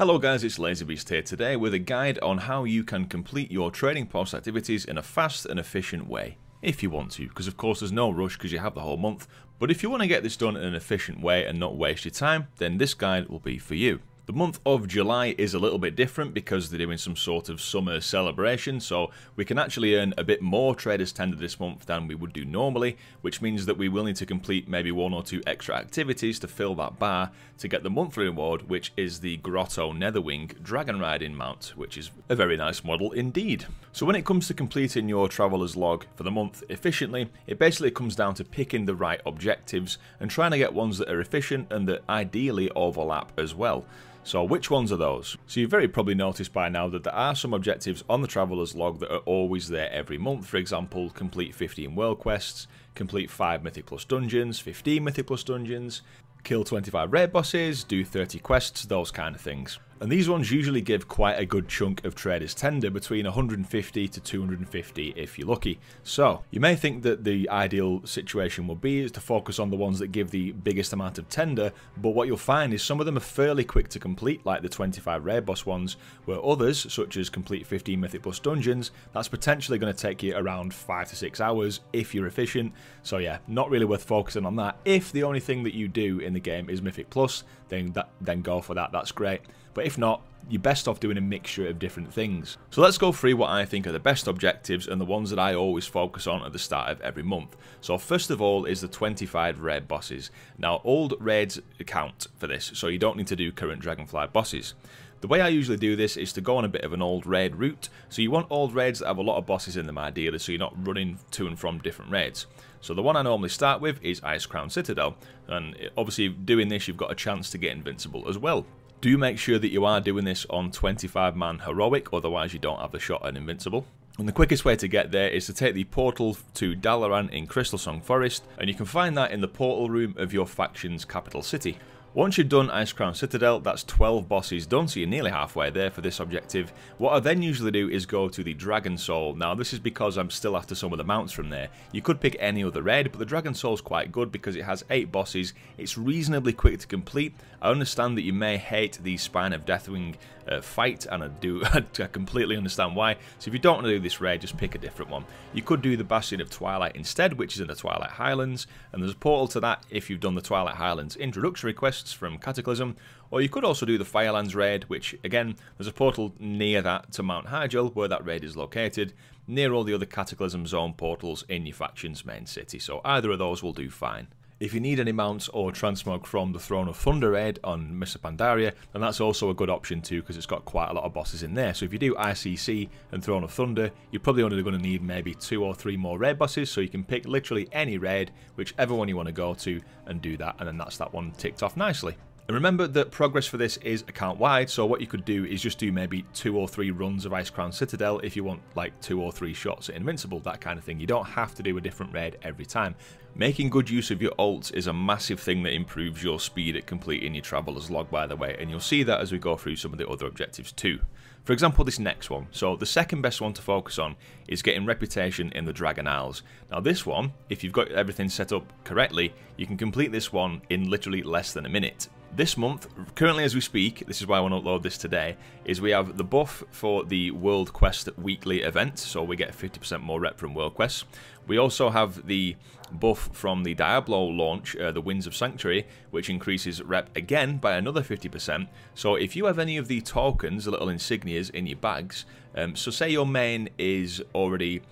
Hello guys, it's LazyBeast here today with a guide on how you can complete your trading post activities in a fast and efficient way. If you want to, because of course there's no rush because you have the whole month, but if you want to get this done in an efficient way and not waste your time, then this guide will be for you. The month of July is a little bit different because they're doing some sort of summer celebration, so we can actually earn a bit more Traders Tender this month than we would do normally, which means that we will need to complete maybe one or two extra activities to fill that bar to get the monthly reward, which is the Grotto Netherwing Dragon Riding mount, which is a very nice model indeed. So when it comes to completing your Traveler's Log for the month efficiently, it basically comes down to picking the right objectives and trying to get ones that are efficient and that ideally overlap as well. So which ones are those? So you've very probably noticed by now that there are some objectives on the Traveller's Log that are always there every month. For example, complete 15 world quests, complete 5 Mythic Plus dungeons, 15 Mythic Plus dungeons, kill 25 raid bosses, do 30 quests, those kind of things. And these ones usually give quite a good chunk of traders tender, between 150 to 250 if you're lucky. So, you may think that the ideal situation would be is to focus on the ones that give the biggest amount of tender, but what you'll find is some of them are fairly quick to complete, like the 25 rare boss ones, where others, such as complete 15 Mythic Plus dungeons, that's potentially going to take you around 5 to 6 hours if you're efficient. So yeah, not really worth focusing on that. If the only thing that you do in the game is Mythic Plus, then, that, then go for that, that's great. But if not, you're best off doing a mixture of different things. So let's go through what I think are the best objectives and the ones that I always focus on at the start of every month. So first of all is the 25 raid bosses. Now old raids count for this, so you don't need to do current Dragonflight bosses. The way I usually do this is to go on a bit of an old raid route, so you want old raids that have a lot of bosses in them ideally, so you're not running to and from different raids. So the one I normally start with is Icecrown Citadel, and obviously doing this you've got a chance to get invincible as well. Do make sure that you are doing this on 25 man heroic, otherwise you don't have the shot at invincible. And the quickest way to get there is to take the portal to Dalaran in Crystalsong Forest, and you can find that in the portal room of your faction's capital city. Once you've done Icecrown Citadel, that's 12 bosses done, so you're nearly halfway there for this objective. What I then usually do is go to the Dragon Soul. Now, this is because I'm still after some of the mounts from there. You could pick any other raid, but the Dragon Soul is quite good because it has 8 bosses. It's reasonably quick to complete. I understand that you may hate the Spine of Deathwing uh, fight, and I do I completely understand why. So if you don't want to do this raid, just pick a different one. You could do the Bastion of Twilight instead, which is in the Twilight Highlands, and there's a portal to that if you've done the Twilight Highlands introductory quests from Cataclysm, or you could also do the Firelands raid, which again, there's a portal near that to Mount Hyjal, where that raid is located, near all the other Cataclysm zone portals in your faction's main city, so either of those will do fine. If you need any mounts or transmog from the Throne of Thunder raid on of Pandaria, then that's also a good option too because it's got quite a lot of bosses in there. So if you do ICC and Throne of Thunder, you're probably only going to need maybe two or three more raid bosses, so you can pick literally any raid, whichever one you want to go to, and do that, and then that's that one ticked off nicely. And remember that progress for this is account wide, so what you could do is just do maybe two or three runs of Icecrown Citadel if you want like two or three shots at Invincible, that kind of thing. You don't have to do a different raid every time. Making good use of your alts is a massive thing that improves your speed at completing your Traveler's Log by the way, and you'll see that as we go through some of the other objectives too. For example, this next one. So the second best one to focus on is getting reputation in the Dragon Isles. Now this one, if you've got everything set up correctly, you can complete this one in literally less than a minute. This month, currently as we speak, this is why I want to upload this today, is we have the buff for the World Quest weekly event, so we get 50% more rep from World Quests. We also have the buff from the Diablo launch, uh, the Winds of Sanctuary, which increases rep again by another 50%. So if you have any of the tokens, the little insignias in your bags, um, so say your main is already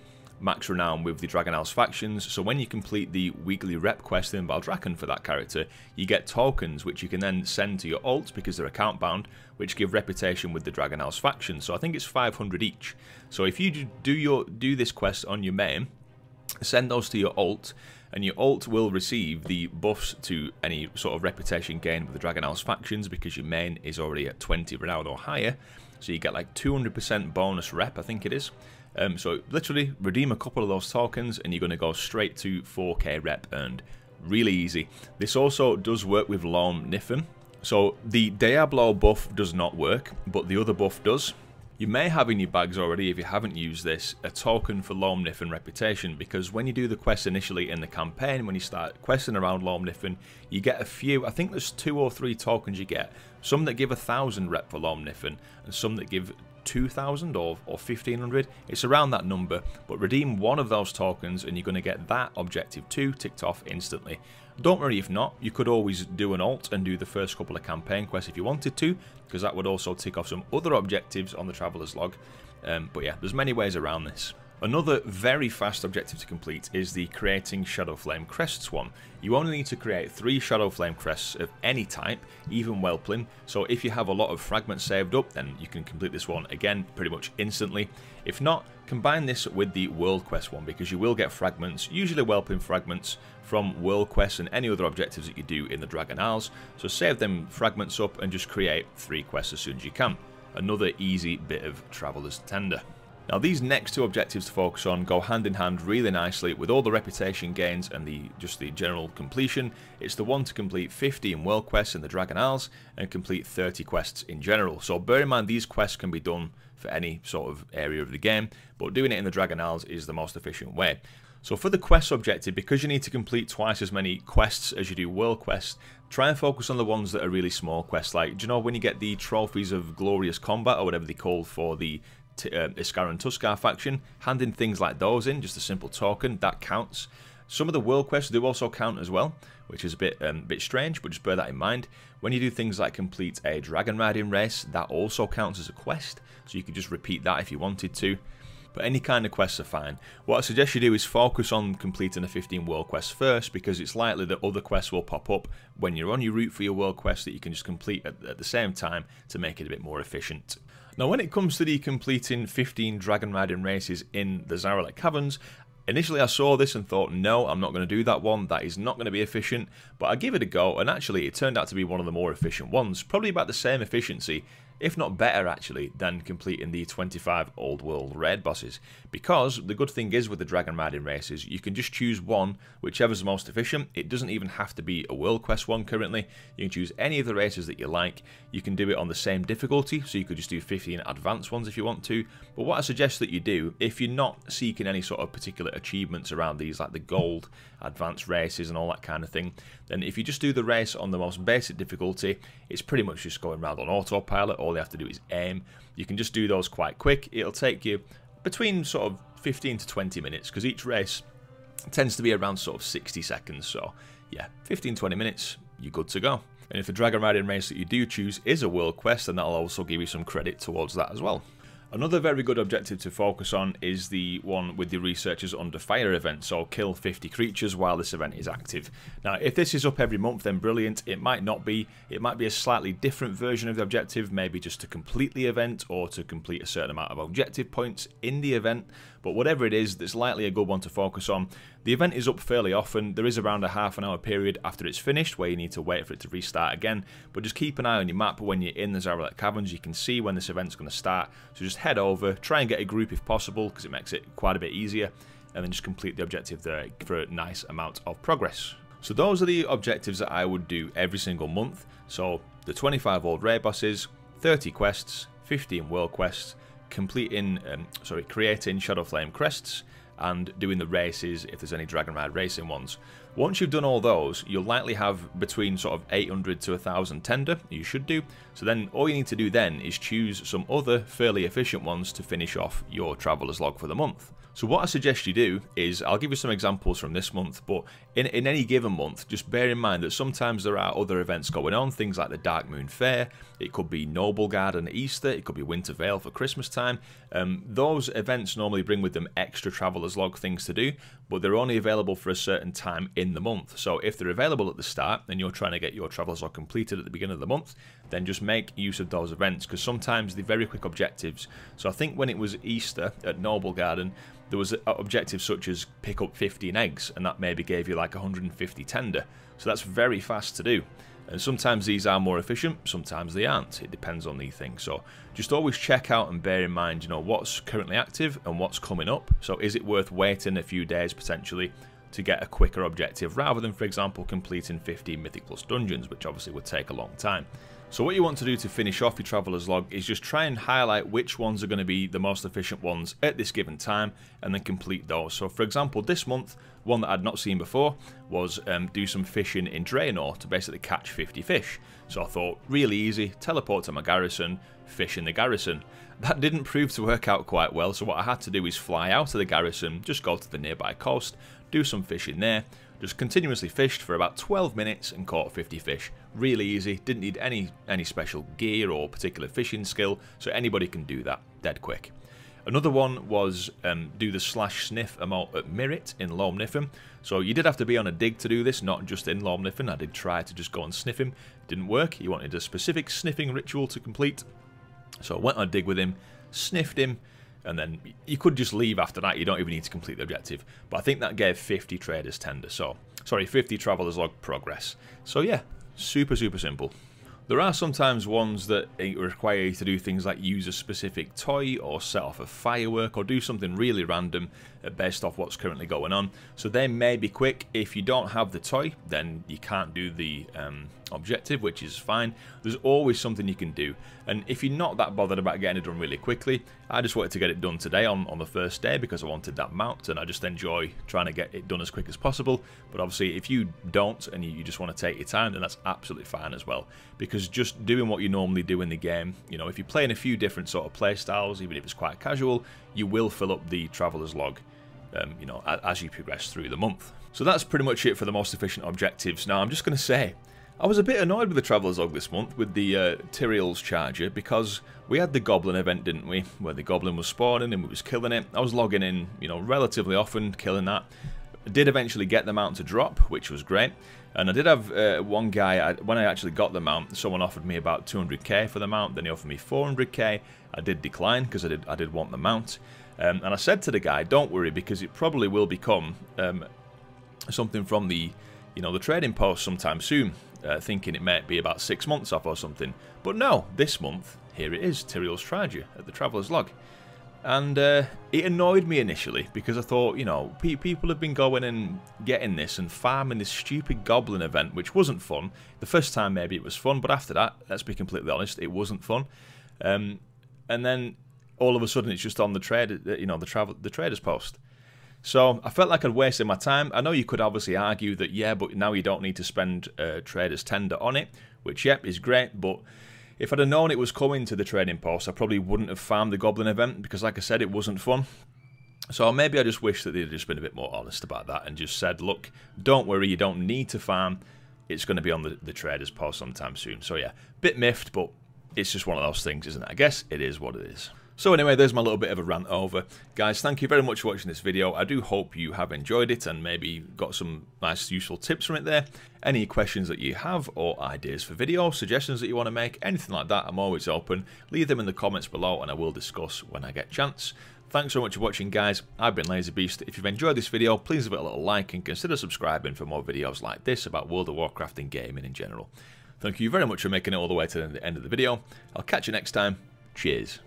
max renown with the Dragon Isles factions, so when you complete the weekly rep quest in Valdrakken for that character, you get tokens which you can then send to your alt because they're account bound, which give reputation with the Dragon Isles faction. So I think it's 500 each. So if you do your do this quest on your main, send those to your alt, and your alt will receive the buffs to any sort of reputation gain with the Dragon Isles factions because your main is already at 20 renown or higher. So you get like 200% bonus rep, I think it is. Um, so literally redeem a couple of those tokens and you're going to go straight to 4k rep earned. Really easy. This also does work with Loamm Niffen. So the Diablo buff does not work, but the other buff does. You may have in your bags already, if you haven't used this, a token for Loamm Niffen reputation, because when you do the quest initially in the campaign, when you start questing around Loamm Niffen, you get a few, I think there's two or three tokens you get, some that give a thousand rep for Loamm Niffen, and some that give 2000 or, or 1500 it's around that number but redeem one of those tokens and you're going to get that objective 2 ticked off instantly. Don't worry if not you could always do an alt and do the first couple of campaign quests if you wanted to because that would also tick off some other objectives on the traveler's log. Um, but yeah there's many ways around this Another very fast objective to complete is the creating Shadowflame Crests one. You only need to create three Shadowflame Crests of any type, even Whelpling, so if you have a lot of fragments saved up then you can complete this one again pretty much instantly. If not, combine this with the World Quest one because you will get fragments, usually Whelpling fragments, from World Quests and any other objectives that you do in the Dragon Isles, so save them fragments up and just create three quests as soon as you can. Another easy bit of Traveller's Tender. Now these next two objectives to focus on go hand in hand really nicely with all the reputation gains and the just the general completion. It's the one to complete 50 in world quests in the Dragon Isles and complete 30 quests in general. So bear in mind these quests can be done for any sort of area of the game, but doing it in the Dragon Isles is the most efficient way. So for the quest objective, because you need to complete twice as many quests as you do world quests, try and focus on the ones that are really small quests. Like, do you know when you get the trophies of glorious combat or whatever they call for the uh, Iskaara Tuskarr faction, handing things like those in, just a simple token, that counts. Some of the world quests do also count as well, which is a bit um, bit strange, but just bear that in mind. When you do things like complete a dragon riding race, that also counts as a quest, so you could just repeat that if you wanted to. But any kind of quests are fine. What I suggest you do is focus on completing the 15 world quests first, because it's likely that other quests will pop up when you're on your route for your world quest that you can just complete at, at the same time to make it a bit more efficient. Now, when it comes to the completing 15 dragon riding races in the Zaralek Caverns, Initially I saw this and thought, no, I'm not going to do that one, that is not going to be efficient, but I give it a go and actually it turned out to be one of the more efficient ones, probably about the same efficiency if not better actually, than completing the 25 Old World raid bosses. Because the good thing is with the Dragon Riding races, you can just choose one, whichever's the most efficient. It doesn't even have to be a World Quest one currently. You can choose any of the races that you like. You can do it on the same difficulty, so you could just do 15 advanced ones if you want to. But what I suggest that you do, if you're not seeking any sort of particular achievements around these, like the gold, advanced races and all that kind of thing, then if you just do the race on the most basic difficulty, it's pretty much just going around on autopilot. All you have to do is aim. You can just do those quite quick. It'll take you between sort of 15 to 20 minutes because each race tends to be around sort of 60 seconds. So yeah, 15 20 minutes, you're good to go. And if the dragon riding race that you do choose is a world quest, then that'll also give you some credit towards that as well. Another very good objective to focus on is the one with the researchers under fire event, so kill 50 creatures while this event is active. Now if this is up every month then brilliant, it might not be, it might be a slightly different version of the objective, maybe just to complete the event or to complete a certain amount of objective points in the event, but whatever it is, it's likely a good one to focus on. The event is up fairly often, there is around a half an hour period after it's finished where you need to wait for it to restart again, but just keep an eye on your map when you're in the Zaralek Caverns, you can see when this event's going to start, so just head over, try and get a group if possible, because it makes it quite a bit easier, and then just complete the objective there for a nice amount of progress. So those are the objectives that I would do every single month, so the 25 old rare bosses, 30 quests, 15 world quests, completing, um, sorry, creating Shadowflame crests, and doing the races if there's any Dragon Ride racing ones. Once you've done all those, you'll likely have between sort of 800 to 1000 tender, you should do. So then all you need to do then is choose some other fairly efficient ones to finish off your Traveler's Log for the month. So what I suggest you do is, I'll give you some examples from this month, but in, in any given month, just bear in mind that sometimes there are other events going on, things like the Darkmoon Faire, it could be Nobleguard Garden Easter, it could be Winter Veil for Christmas time. Um, those events normally bring with them extra Traveler's Log things to do, but they're only available for a certain time in the month. So if they're available at the start and you're trying to get your Traveler's Log completed at the beginning of the month, then just make use of those events, because sometimes they're very quick objectives. So I think when it was Easter at Noblegarden, there was uh, objectives such as pick up 15 eggs, and that maybe gave you like 150 tender. So that's very fast to do. And sometimes these are more efficient, sometimes they aren't. It depends on the thing. So just always check out and bear in mind, you know, what's currently active and what's coming up. So is it worth waiting a few days potentially to get a quicker objective rather than, for example, completing 15 Mythic Plus dungeons, which obviously would take a long time. So what you want to do to finish off your traveler's log is just try and highlight which ones are going to be the most efficient ones at this given time and then complete those. So for example, this month, one that I'd not seen before was um, do some fishing in Draenor to basically catch 50 fish. So I thought, really easy, teleport to my garrison, fish in the garrison. That didn't prove to work out quite well, so what I had to do is fly out of the garrison, just go to the nearby coast, do some fishing there, just continuously fished for about 12 minutes and caught 50 fish. Really easy, didn't need any, any special gear or particular fishing skill, so anybody can do that dead quick. Another one was um, do the slash sniff emote at Myrrit in Loamm Niffen. So you did have to be on a dig to do this, not just in Loamm Niffen. I did try to just go and sniff him. Didn't work. You wanted a specific sniffing ritual to complete. So I went on a dig with him, sniffed him, and then you could just leave after that. You don't even need to complete the objective. But I think that gave 50 traders tender. So, sorry, 50 travelers log progress. So yeah, super, super simple. There are sometimes ones that require you to do things like use a specific toy or set off a firework or do something really random uh, based off what's currently going on. So they may be quick. If you don't have the toy, then you can't do the um, objective, which is fine. There's always something you can do. And if you're not that bothered about getting it done really quickly, I just wanted to get it done today on, on the first day because I wanted that mount and I just enjoy trying to get it done as quick as possible. But obviously, if you don't and you, you just want to take your time, then that's absolutely fine as well. Because just doing what you normally do in the game, you know, if you're playing a few different sort of play styles, even if it's quite casual, you will fill up the Traveler's Log um, you know, as you progress through the month. So that's pretty much it for the most efficient objectives. Now, I'm just going to say, I was a bit annoyed with the Traveller's Log this month with the uh, Tyrael's Charger because we had the Goblin event, didn't we? Where the Goblin was spawning and we was killing it. I was logging in, you know, relatively often, killing that. I did eventually get the mount to drop, which was great. And I did have uh, one guy, I, when I actually got the mount, someone offered me about 200k for the mount, then he offered me 400k. I did decline because I did, I did want the mount. Um, and I said to the guy, don't worry, because it probably will become um, something from the, you know, the trading post sometime soon, uh, thinking it might be about six months off or something. But no, this month, here it is, Tyrael's Charger at the Traveller's Log. And uh, it annoyed me initially because I thought, you know, pe people have been going and getting this and farming this stupid goblin event, which wasn't fun. The first time maybe it was fun, but after that, let's be completely honest, it wasn't fun. Um, and then all of a sudden it's just on the trade, uh, you know, the travel, the traders post. So I felt like I'd wasted my time. I know you could obviously argue that yeah, but now you don't need to spend uh, traders tender on it, which yep is great. But if I'd have known it was coming to the trading post, I probably wouldn't have farmed the goblin event because, like I said, it wasn't fun. So maybe I just wish that they'd just been a bit more honest about that and just said, look, don't worry, you don't need to farm. It's going to be on the, the traders post sometime soon. So yeah, bit miffed, but it's just one of those things, isn't it? I guess it is what it is. So anyway, there's my little bit of a rant over. Guys, thank you very much for watching this video. I do hope you have enjoyed it and maybe got some nice useful tips from it there. Any questions that you have or ideas for videos, suggestions that you want to make, anything like that, I'm always open. Leave them in the comments below and I will discuss when I get chance. Thanks so much for watching guys, I've been LazyBeast. If you've enjoyed this video, please give it a little like and consider subscribing for more videos like this about World of Warcraft and gaming in general. Thank you very much for making it all the way to the end of the video. I'll catch you next time. Cheers.